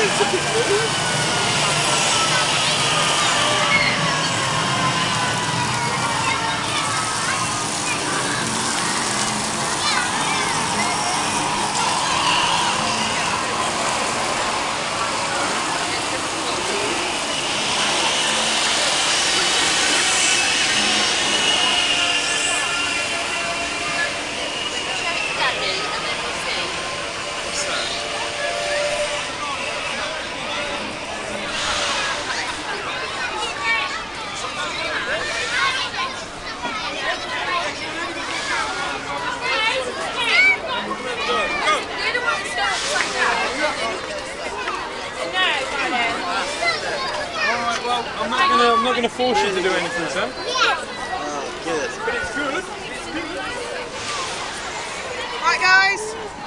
Alright, well, I'm not gonna I'm not gonna force you to do anything, sir. Oh, good. But it's good. it's good. Right, guys.